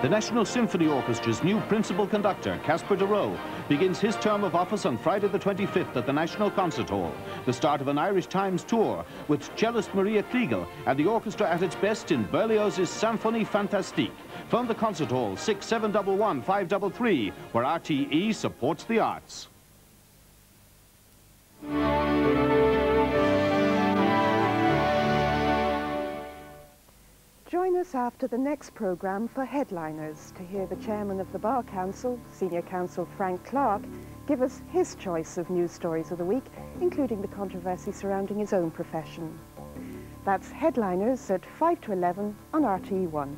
The National Symphony Orchestra's new principal conductor, Kasper de Roo, begins his term of office on Friday the 25th at the National Concert Hall, the start of an Irish Times tour with cellist Maria Kliegel and the orchestra at its best in Berlioz's Symphonie Fantastique. From the Concert Hall, 6711 533, where RTE supports the arts. Join us after the next programme for Headliners to hear the chairman of the Bar Council, Senior Counsel Frank Clark, give us his choice of news stories of the week, including the controversy surrounding his own profession. That's Headliners at 5 to 11 on RTE1.